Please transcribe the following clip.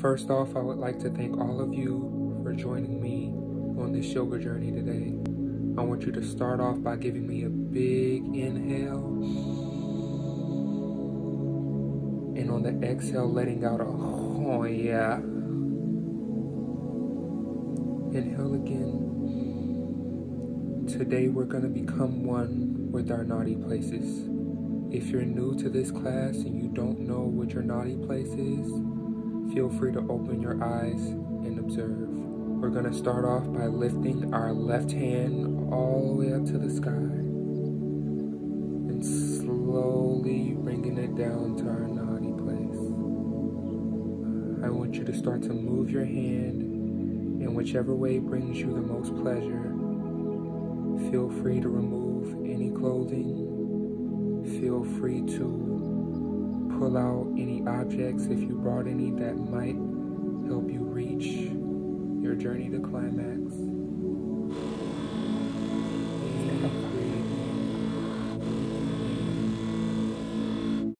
First off, I would like to thank all of you for joining me on this yoga journey today. I want you to start off by giving me a big inhale. And on the exhale, letting out a oh yeah. Inhale again. Today we're going to become one with our naughty places. If you're new to this class and you don't know what your naughty place is, feel free to open your eyes and observe. We're going to start off by lifting our left hand all the way up to the sky and slowly bringing it down to our naughty place. I want you to start to move your hand in whichever way brings you the most pleasure. Feel free to remove any clothing. Feel free to pull out any objects if you brought any that might help you reach your journey to climax.